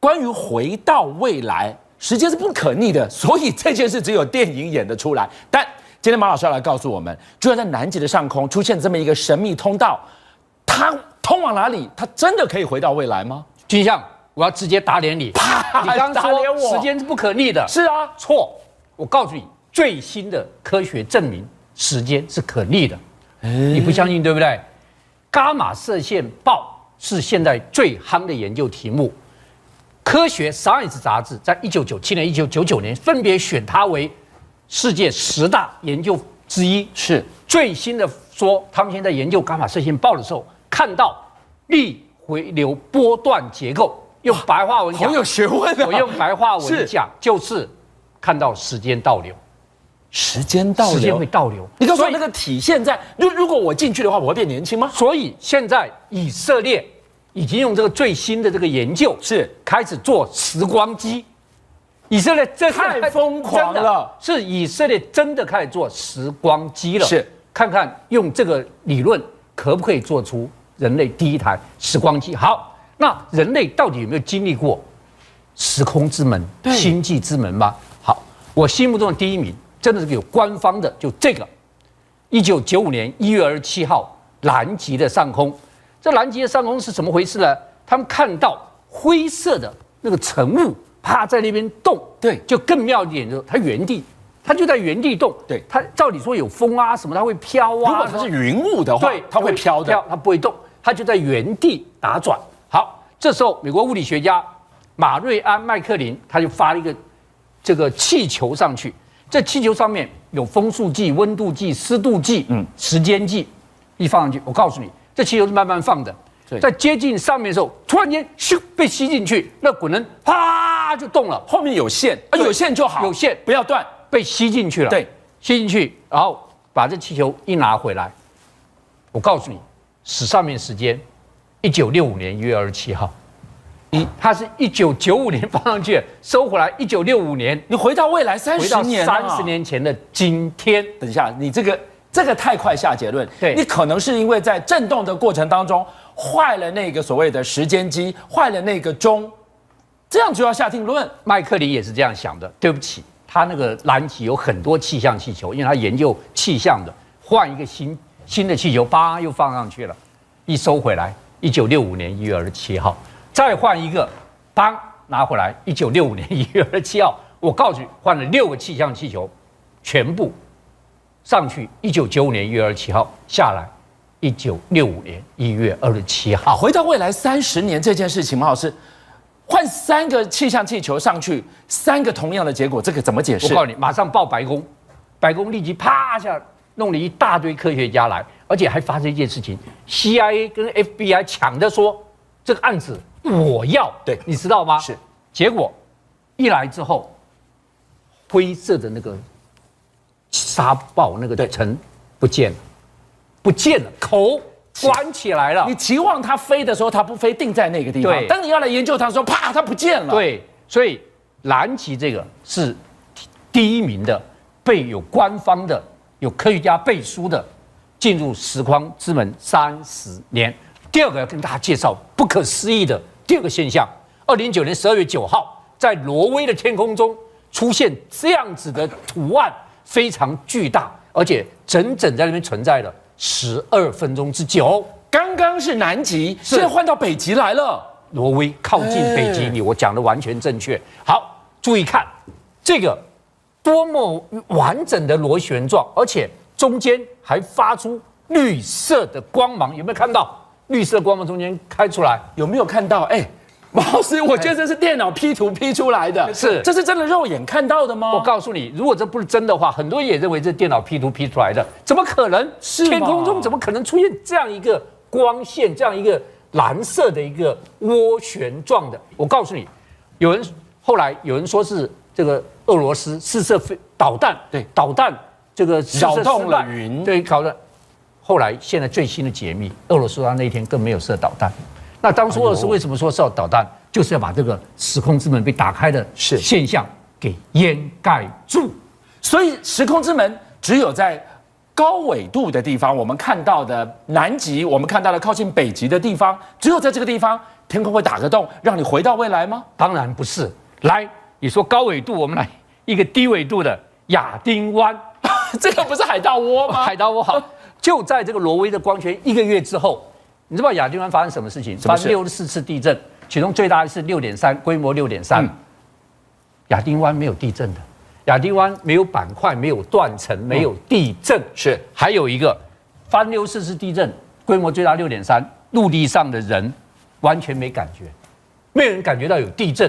关于回到未来，时间是不可逆的，所以这件事只有电影演得出来。但今天马老师要来告诉我们，居然在南极的上空出现这么一个神秘通道，它通往哪里？它真的可以回到未来吗？军相，我要直接打脸你！你刚打脸我说时间是不可逆的，是啊，错。我告诉你，最新的科学证明时间是可逆的。你不相信对不对？伽马射线暴是现在最夯的研究题目。科学 Science 杂志在一九九七年、一九九九年分别选它为世界十大研究之一。是最新的说，他们现在研究伽马射线暴的时候，看到力回流波段结构。用白话文讲，好有学问啊！我用白话文讲，就是看到时间倒流，时间倒流，时间会倒流。你告诉我那个体现在，如如果我进去的话，我会变年轻吗？所以现在以色列已经用这个最新的这个研究，是开始做时光机。以色列这太疯狂了，是以色列真的开始做时光机了。是，看看用这个理论可不可以做出人类第一台时光机？好，那人类到底有没有经历过时空之门、星际之门吗？好，我心目中的第一名真的是有官方的，就这个，一九九五年一月二十七号，南极的上空，这南极的上空是怎么回事呢？他们看到灰色的那个尘雾，啪在那边动，对就更妙一点，就是它原地，它就在原地动，对它照理说有风啊什么，它会飘啊，如果它是云雾的话，对，它会飘的。它不会动，它就在原地打转。好，这时候美国物理学家马瑞安麦克林他就发了一个这个气球上去，这气球上面有风速计、温度计、湿度计、嗯嗯，时间计，一放上去，我告诉你，这气球是慢慢放的。在接近上面的时候，突然间咻被吸进去，那滚轮啪就动了，后面有线，啊，有线就好，有线不要断。被吸进去了。对，吸进去，然后把这气球一拿回来，我告诉你，史上面时间，一九六五年一月二十七号，你它是一九九五年放上去，收回来一九六五年，你回到未来三十年啊，三十年前的今天。等一下，你这个这个太快下结论。对你可能是因为在震动的过程当中坏了那个所谓的时间机，坏了那个钟，这样就要下定论。麦克林也是这样想的。对不起，他那个南极有很多气象气球，因为他研究气象的，换一个新新的气球，叭又放上去了，一收回来，一九六五年一月二十七号，再换一个，邦拿回来，一九六五年一月二十七号，我告诉你，换了六个气象气球，全部上去，一九九五年一月二十七号下来，一九六五年一月二十七号。回到未来三十年这件事情，马老师，换三个气象气球上去，三个同样的结果，这个怎么解释我告？诉你，马上报白宫，白宫立即啪一下弄了一大堆科学家来，而且还发生一件事情，CIA 跟 FBI 抢着说这个案子我要，对你知道吗？是，结果一来之后，灰色的那个沙暴那个对尘不见了，不见了，口关起来了你。期望它飞的时候，它不飞，定在那个地方。对当你要来研究它的时候，啪，它不见了。，对，所以蓝旗这个是第一名的，被有官方的、有科学家背书的，进入时光之门三十年。第二个要跟大家介绍不可思议的第二个现象：二零零九年十二月九号，在挪威的天空中出现这样子的图案，非常巨大，而且整整在那边存在了十二分钟之久。刚刚是南极，现在换到北极来了。挪威靠近北极你，我讲的完全正确。好，注意看这个多么完整的螺旋状，而且中间还发出绿色的光芒，有没有看到？绿色光芒中间开出来，有没有看到？哎，马老师，我觉得这是电脑 P 图 P 出来的，是这是真的肉眼看到的吗？我告诉你，如果这不是真的话，很多人也认为这是电脑 P 图 P 出来的，怎么可能？是天空中怎么可能出现这样一个光线，这样一个蓝色的一个涡旋状的？我告诉你，有人后来有人说是这个俄罗斯试射飞导弹，对导弹这个扰动了云对，搞的。后来现在最新的解密，俄罗斯他那一天更没有射导弹。那当初俄罗斯为什么说是要导弹，就是要把这个时空之门被打开的是现象给掩盖住。所以时空之门只有在高纬度的地方，我们看到的南极，我们看到的靠近北极的地方，只有在这个地方，天空会打个洞，让你回到未来吗？当然不是。来，你说高纬度，我们来一个低纬度的亚丁湾，这个不是海盗窝吗？海盗窝好，就在这个挪威的光圈一个月之后，你知道亚丁湾发生什么事情？发生六十四次地震，其中最大的是六点三，规模六点三。亚丁湾没有地震的，亚丁湾没有板块，没有断层，没有地震。是，还有一个翻六十四次地震，规模最大六点三，陆地上的人完全没感觉，没有人感觉到有地震。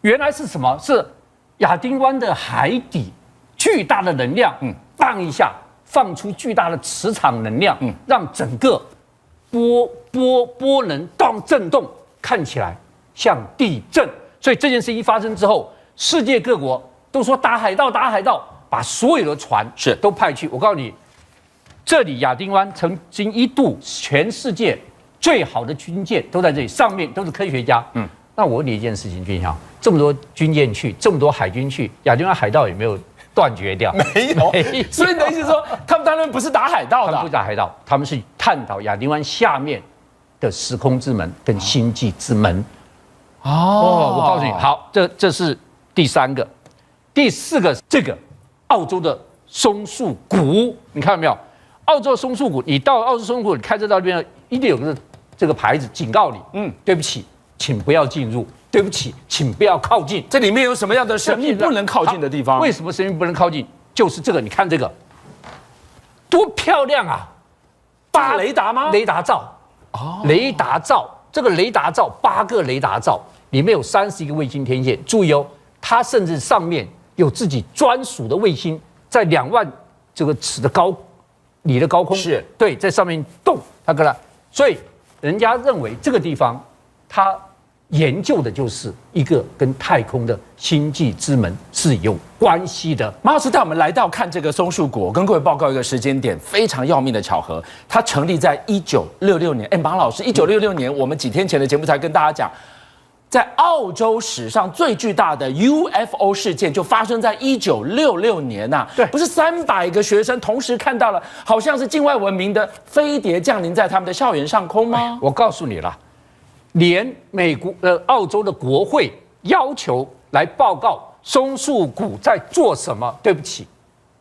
原来是什么？是亚丁湾的海底巨大的能量，嗯，荡一下放出巨大的磁场能量，嗯，让整个波波波能动震动，看起来像地震。所以这件事一发生之后，世界各国都说打海盗，打海盗，把所有的船是都派去。我告诉你，这里亚丁湾曾经一度全世界最好的军舰都在这里，上面都是科学家，嗯。那我问你一件事情，军校这么多军舰去，这么多海军去，亚丁湾海盗有没有断绝掉？没有。所以你的意思说，他们当然不是打海盗的，不打海盗，他们是探讨亚丁湾下面的时空之门跟星际之门。哦，我告诉你，好，这这是第三个，第四个，这个澳洲的松树谷，你看到没有？澳洲松树谷，你到澳洲松树谷，你开车到那边，一定有个这个牌子警告你，嗯，对不起。请不要进入，对不起，请不要靠近。这里面有什么样的神秘不能靠近的地方？为什么神秘不能靠近？就是这个，你看这个，多漂亮啊！八雷达吗？雷达罩。哦。雷达罩，这个雷达罩八个雷达罩，里面有三十一个卫星天线。注意哦，它甚至上面有自己专属的卫星，在两万这个尺的高里的高空，是对，在上面动，它跟它，所以人家认为这个地方，它。研究的就是一个跟太空的星际之门是有关系的。马老师带我们来到看这个松树谷，跟各位报告一个时间点，非常要命的巧合，它成立在一九六六年。哎，马老师，一九六六年，我们几天前的节目才跟大家讲，在澳洲史上最巨大的 UFO 事件就发生在一九六六年呐。对，不是三百个学生同时看到了，好像是境外文明的飞碟降临在他们的校园上空吗？我告诉你了。连美国呃澳洲的国会要求来报告松树谷在做什么？对不起，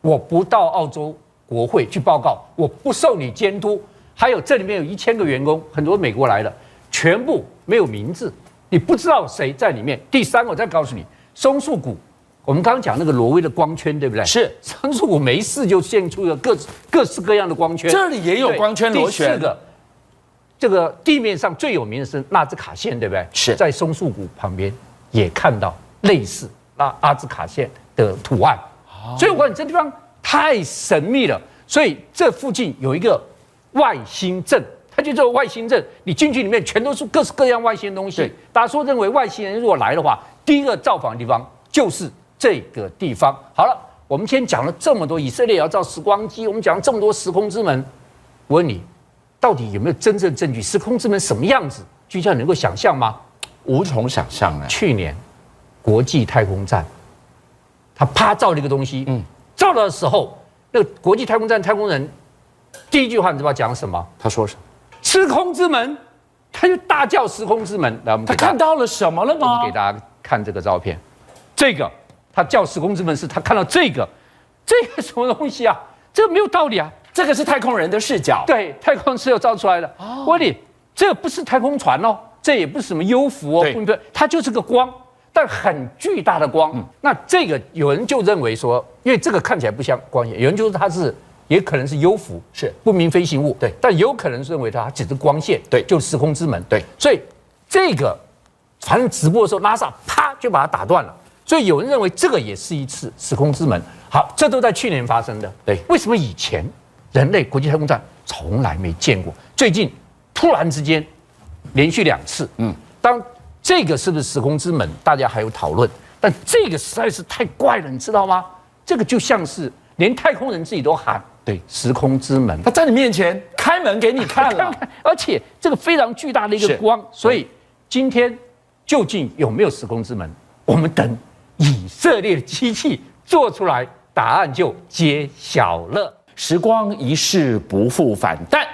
我不到澳洲国会去报告，我不受你监督。还有这里面有一千个员工，很多美国来的，全部没有名字，你不知道谁在里面。第三，我再告诉你，松树谷，我们刚刚讲那个挪威的光圈，对不对？是 松树谷没事就现出了各各式各样的光圈，这里也有光圈螺旋。这个地面上最有名的是纳兹卡线，对不对？是在松树谷旁边也看到类似那阿兹卡线的图案，所以我讲这地方太神秘了。所以这附近有一个外星镇，它就叫外星镇。你进去里面全都是各式各样外星的东西。大家说认为外星人如果来的话，第一个造访的地方就是这个地方。好了，我们今天讲了这么多，以色列也要造时光机，我们讲了这么多时空之门，我问你。到底有没有真正证据？时空之门什么样子？居家能够想象吗？无从想象啊！去年国际太空站，他啪照了一个东西，嗯，造的时候，那个国际太空站太空人第一句话你知道讲什么？他说什么？时空之门，他就大叫时空之门。来，我们他看到了什么了吗？我们给大家看这个照片，这个他叫时空之门，是他看到这个，这个什么东西啊？这个没有道理啊！这个是太空人的视角，对，太空是有造出来的。我问你，这不是太空船哦，这也不是什么幽浮哦，不对，它就是个光，但很巨大的光。那这个有人就认为说，因为这个看起来不像光线，有人就说它是，也可能是幽浮，是不明飞行物。对，但有可能是认为它只是光线，对，就是时空之门。对，所以这个反正直播的时候，拉萨啪就把它打断了。所以有人认为这个也是一次时空之门。好，这都在去年发生的。对，为什么以前？人类国际太空站从来没见过，最近突然之间连续两次，嗯，当这个是不是时空之门，大家还有讨论，但这个实在是太怪了，你知道吗？这个就像是连太空人自己都喊，对，时空之门，他在你面前开门给你看了，而且这个非常巨大的一个光，所以今天究竟有没有时空之门，我们等以色列的机器做出来，答案就揭晓了。时光一逝不复返。但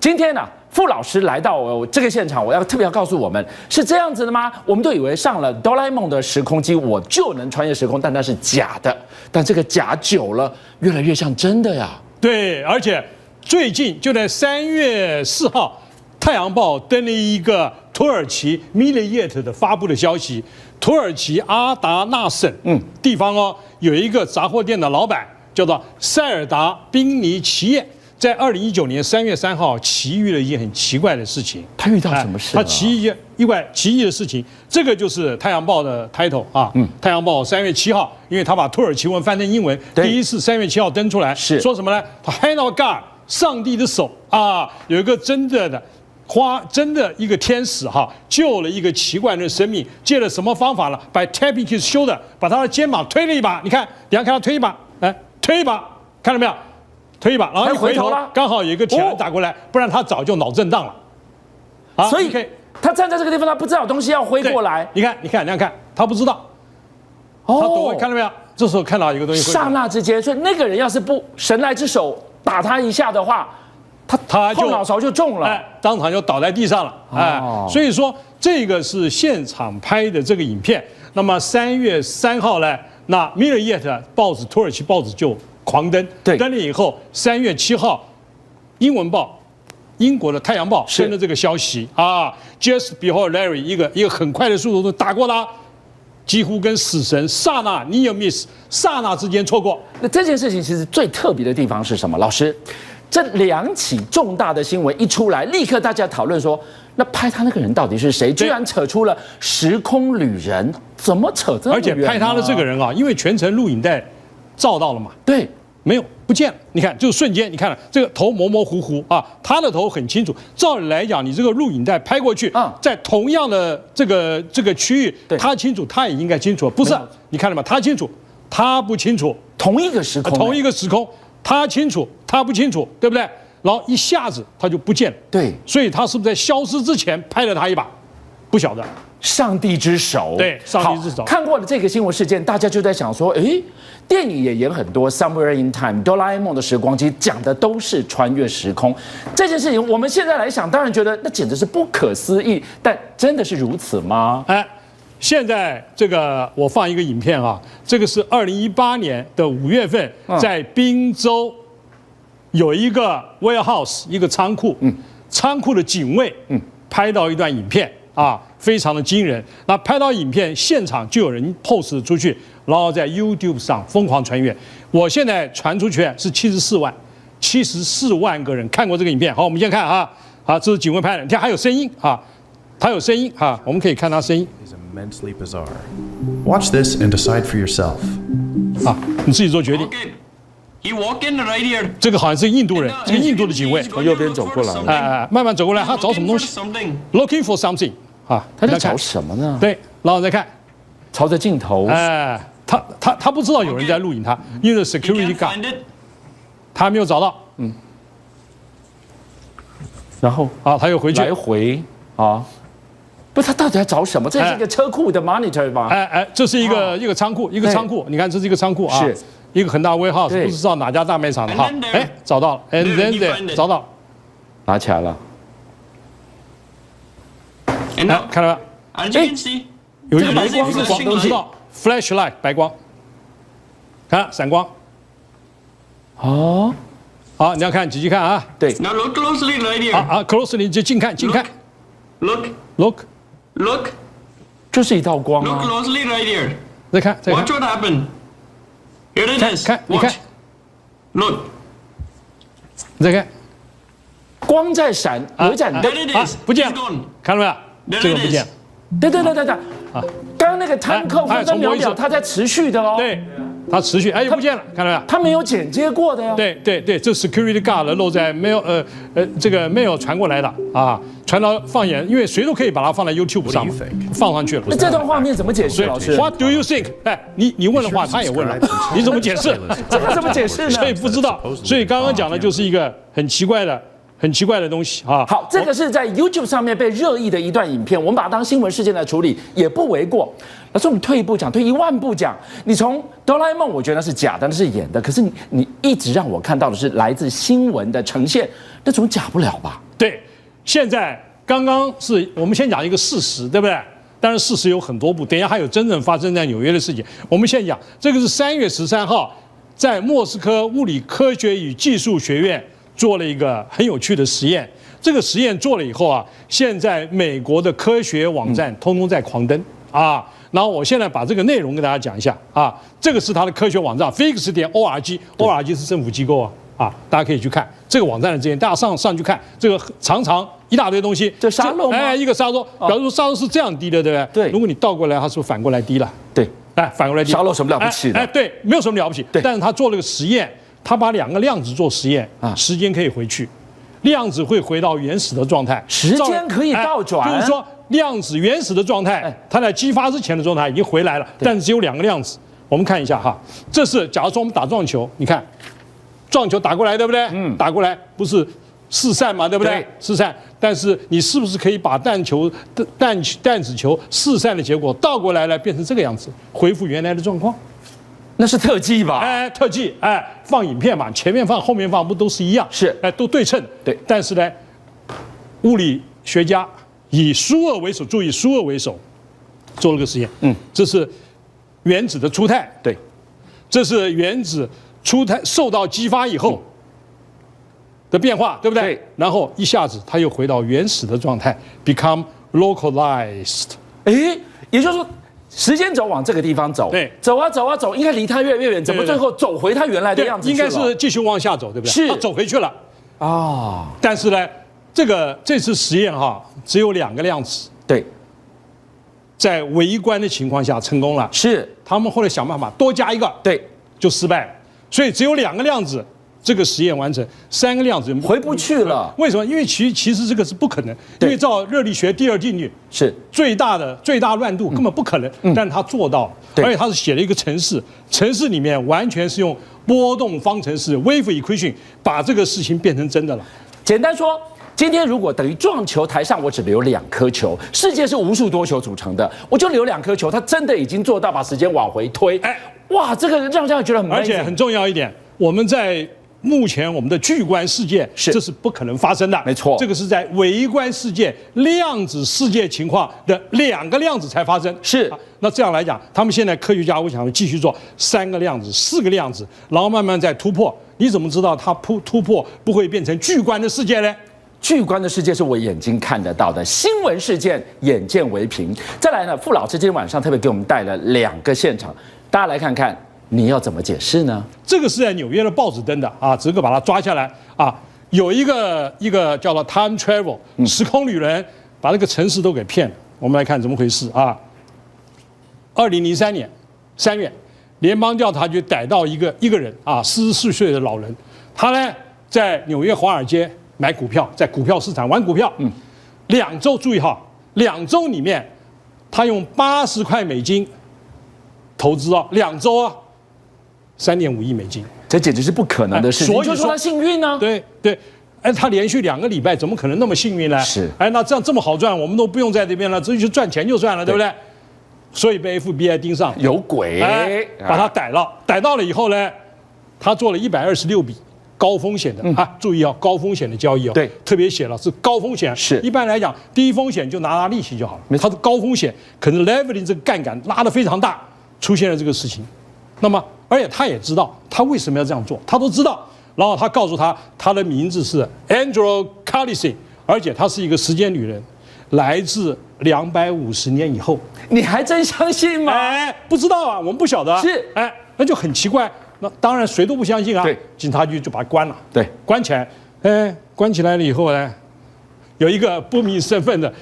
今天呢、傅老师来到我这个现场，我要特别要告诉我们，是这样子的吗？我们都以为上了哆啦 A 梦的时空机，我就能穿越时空，但那是假的。但这个假久了，越来越像真的呀。对，而且最近就在三月四号，《太阳报》登了一个土耳其米列耶特的发布的消息，土耳其阿达纳省嗯地方哦，有一个杂货店的老板叫做塞尔达宾尼奇耶，在二零一九年三月三号奇遇了一件很奇怪的事情。他遇到什么事了？他奇遇意外奇异的事情，这个就是《太阳报》的 title 啊。嗯，《太阳报》三月七号，因为他把土耳其文翻成英文，第一次三月七号登出来，是说什么呢？他 hand of God，上帝的手啊，有一个真的的。花真的一个天使哈，救了一个奇怪的生命，借了什么方法呢？把 tapping his shoulder，把他的肩膀推了一把。你看，等下看他推一把，哎，推一把，看到没有？推一把，然后还一回头了刚好有一个铁哦人打过来，不然他早就脑震荡了。啊所以他站在这个地方，他不知道有东西要挥对过来。你看，你看，你看，看，他不知道，他躲，看到没有？这时候看到一个东西会刹那之间，所以那个人要是不神来之手打他一下的话，他他就后脑勺就中了。哎，当场就倒在地上了，哎哦，所以说这个是现场拍的这个影片。那么三月三号呢，那 m i r r y e t 报纸，土耳其报纸就狂登，对。登了以后，三月七号，英文报。英国的《太阳报》是。登了这个消息。啊，Just before Larry 一个一个很快的速度都打过他，几乎跟死神刹那 near miss 刹那之间错过，那这件事情其实最特别的地方是什么？老师，这两起重大的新闻一出来，立刻大家讨论说，那拍他那个人到底是谁？居然扯出了时空旅人，怎么扯这么而且拍他的这个人啊，因为全程录影带照到了嘛，对没有不见了。你看，就瞬间，你看这个头模模糊糊啊，他的头很清楚。照理来讲，你这个录影带拍过去嗯，在同样的这个这个区域，他清楚，他也应该清楚，不是？你看了吗？他清楚，他不清楚，同一个时空，同一个个时空，他清楚，他不清楚，对不对？然后一下子他就不见了。对所以他是不是在消失之前拍了他一把？不晓得。上帝之手，对上帝之手看过了这个新闻事件，大家就在想说，诶，电影也演很多《Somewhere in Time》哆啦 A 梦的时光机，讲的都是穿越时空这件事情。我们现在来想，当然觉得那简直是不可思议，但真的是如此吗？哎，现在这个我放一个影片啊，这个是二零一八年的五月份嗯，在滨州有一个 warehouse 一个仓库，嗯，仓库的警卫，嗯，拍到一段影片啊，非常的惊人。那拍到影片现场就有人 post 出去，然后在 YouTube 上疯狂传阅。我现在传出去是七十四万，七十四万个人看过这个影片。好，我们先看啊，好，这是警卫拍的，你看还有声音啊，它有声音啊，我们可以看它声音。is immensely bizarre. Watch this and decide for yourself. 啊，你自己做决定。这个好像是印度人，这个印度的警卫，从右边走过来哎哎，慢慢走过来，他找什么东西？Something.？Looking for something. 啊，他在找什么呢？对，然后再看，朝着镜头，哎，他他他不知道有人在录影他，因为 security guard. 他没有找到，嗯。然后？啊，他又回去，来回？啊，不是他到底在找什么？这是一个车库的 monitor 吗？哎哎，这是一哦个一个仓库，一个仓库，你看这是一个仓库啊，是一个很大 warehouse，不知道哪家大卖场的哈哎，找到了，and then there 找到，拿起来了，And 哎看到没有？as you can see, 有一个白光是光都知道 flashlight 白光，看闪光，哦，好，你要看仔细看啊，对，now look closely right here. 啊啊，closely 就近看近看 Look,，look，look, 就是一道光啊 look 啊，closely right here. 再看再看 Watch，what happened. Here it 看 is. 看你看。Watch.，Look. 你再看，光在闪，啊有一盏灯 There it 啊不见。了看到没有？这个不见。is.，对对对对对，刚刚那个 time code 哎分分秒秒，它在持续的哦，，对，它持续，哎，又不见了，看到没有？它没有剪接过的呀，，对对对，这 security guard 漏在 mail 呃呃这个 mail 传过来的啊，传到放眼，因为谁都可以把它放在 YouTube 上？放上去了。那这段画面怎么解释，老师？What do you think？哎，你你问的话，他也问了，你怎么解释？这个怎么解释呢所以不知道，所以刚刚讲的就是一个很奇怪的、很奇怪的东西啊。好，这个是在 YouTube 上面被热议的一段影片，我们把它当新闻事件来处理也不为过。老师，我们退一步讲，退一万步讲，你从哆啦 A 梦，我觉得那是假的，那是演的，可是你你一直让我看到的是来自新闻的呈现，那总假不了吧？对，现在刚刚是我们先讲一个事实，对不对？但是事实有很多部，等一下还有真正发生在纽约的事情。我们现在讲这个是三月十三号，在莫斯科物理科学与技术学院做了一个很有趣的实验。这个实验做了以后啊，现在美国的科学网站通通在狂登啊。然后我现在把这个内容跟大家讲一下啊，这个是它的科学网站 physics 点 org，org 是政府机构啊啊，大家可以去看这个网站的资源，大家上上去看这个长长一大堆东西，这沙漏吗？哎，一个沙漏，比如说沙漏是这样滴的，对不对？对。如果你倒过来，它是不是反过来滴了？对，哎，反过来滴。沙漏什么了不起的？哎，哎对，没有什么了不起。对。但是他做了个实验，他把两个量子做实验，啊。时间可以回去，量子会回到原始的状态，时间可以倒转。哎就是说量子原始的状态哎，它在激发之前的状态已经回来了，但是只有两个量子。我们看一下哈，这是假如说我们打撞球，你看撞球打过来，对不对？嗯，打过来不是四散嘛，对不对对？四散，但是你是不是可以把弹球、弹弹子球四散的结果倒过来了，变成这个样子，恢复原来的状况？那是特技吧？哎，特技，哎，放影片嘛，前面放后面放不都是一样？是哎，都对称。对但是呢，物理学家以舒厄为首，注意舒厄为首，做了个实验。嗯，这是原子的初态，对，这是原子初态受到激发以后的变化，对不对？对然后一下子它又回到原始的状态，become localized。哎，也就是说。时间轴往这个地方走，对走啊走啊走，应该离它越来越远，怎么最后走回它原来的对样，子应该是继续往下走，对不对？是它走回去了。啊？但是呢，这个这次实验哈，只有两个量子，对，在围观的情况下成功了。是，他们后来想办法多加一个，对，就失败了。所以只有两个量子，这个实验完成，三个量子回不去了。为什么？因为其其实这个是不可能，因对为照热力学第二定律，是最大的最大乱度根本不可能，嗯但他做到了，而且他是写了一个程式，程式里面完全是用波动方程式 wave equation 把这个事情变成真的了。简单说，今天如果等于撞球台上我只留两颗球，世界是无数多球组成的，我就留两颗球，他真的已经做到把时间往回推。哎哇，这个让人觉得很而且很重要一点，我们在目前我们的巨观世界，是这是不可能发生的，没错这个是在微观世界、量子世界情况的两个量子才发生。是啊那这样来讲，他们现在科学家我想继续做三个量子、四个量子，然后慢慢再突破。你怎么知道它突突破不会变成巨观的世界呢？巨观的世界是我眼睛看得到的，新闻事件眼见为凭。再来呢，傅老师今天晚上特别给我们带了两个现场，大家来看看你要怎么解释呢？这个是在纽约的报纸登的啊，这个把它抓下来啊，有一个一个叫做 time travel 时空旅人，把那个城市都给骗了。我们来看怎么回事啊？二零零三年三月，联邦调查局逮到一个一个人啊，四十四岁的老人，他呢在纽约华尔街买股票，在股票市场玩股票，嗯，两周注意哈，两周里面他用八十块美金投资啊，两周啊，三点五亿美金。这简直是不可能的事所以说说他幸运呢、对对，哎，他连续两个礼拜怎么可能那么幸运呢？是。哎，那这样这么好赚，我们都不用在这边了，直接去赚钱就算了，对。不对？所以被 FBI 盯上，有鬼，哎，把他逮了，逮到了以后呢，他做了一百二十六笔高风险的、啊，注意哦，高风险的交易哦，嗯对特别写了是高风险，是一般来讲，低风险就拿拿利息就好了，它的高风险可能 leveraging 这个杠杆拉得非常大，出现了这个事情，那么而且他也知道他为什么要这样做，他都知道，然后他告诉他他的名字是 Andrew Carlson，而且他是一个时间女人，来自两百五十年以后。你还真相信吗？哎，不知道啊，我们不晓得啊。是哎，那就很奇怪。那当然谁都不相信啊。对，警察局就把他关了。对，关起来。哎，关起来了以后呢，有一个不明身份的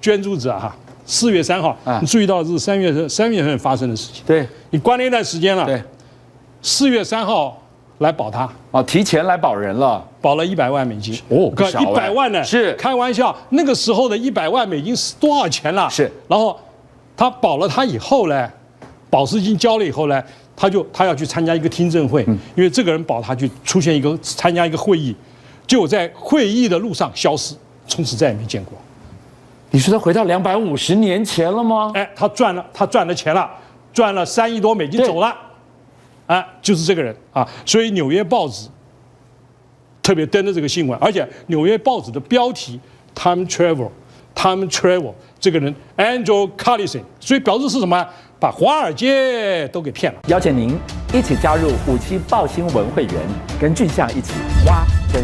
捐助者哈，四月三号啊，你注意到这是三月份三月份发生的事情。对你关了一段时间了。对，四月三号来保他，啊，提前来保人了，保了一百万美金。哦一百万呢？是开玩笑，那个时候的一百万美金是多少钱了？是然后他保了他以后呢，保释金交了以后呢，他就他要去参加一个听证会，嗯因为这个人保他去出现一个参加一个会议，就在会议的路上消失，从此再也没见过。你说他回到两百五十年前了吗？哎，他赚了，他赚了钱了，赚了三亿多美金走了，啊，就是这个人啊，所以纽约报纸特别登的这个新闻，而且纽约报纸的标题 Time Travel，Time Travel，这个人 Andrew Carlson，所以表示是什么？把华尔街都给骗了。邀请您一起加入五七报新闻会员，跟俊相一起挖真